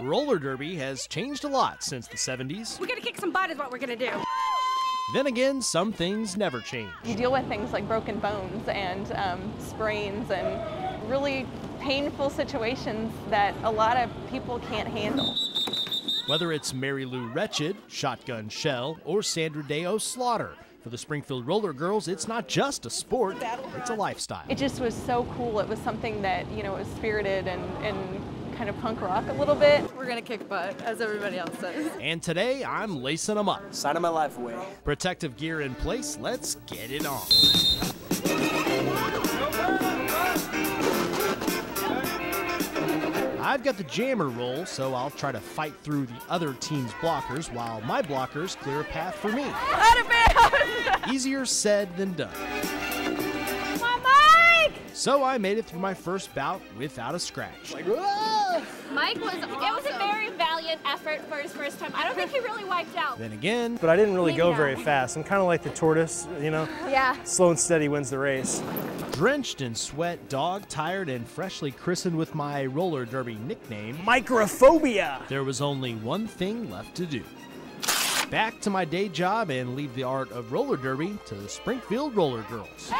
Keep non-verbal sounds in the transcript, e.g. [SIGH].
Roller derby has changed a lot since the 70s. We're gonna kick some butt, is what we're gonna do. Then again, some things never change. You deal with things like broken bones and um, sprains and really painful situations that a lot of people can't handle. Whether it's Mary Lou Wretched, Shotgun Shell, or Sandra Day Slaughter, for the Springfield Roller Girls, it's not just a sport, it's a lifestyle. It just was so cool. It was something that, you know, was spirited and, and kind of punk rock a little bit. We're gonna kick butt, as everybody else says. And today, I'm lacing them up. Signing my life away. Protective gear in place, let's get it on. I've got the jammer role, so I'll try to fight through the other team's blockers while my blockers clear a path for me. Out of bounds! [LAUGHS] Easier said than done. My Mike! So I made it through my first bout without a scratch. Mike was, it was a very valiant effort for his first time. I don't think he really wiped out. Then again, But I didn't really go Maybe very fast. I'm kind of like the tortoise, you know? Yeah. Slow and steady wins the race. drenched in sweat, dog tired, and freshly christened with my roller derby nickname, Microphobia! there was only one thing left to do. Back to my day job and leave the art of roller derby to the Springfield Roller Girls.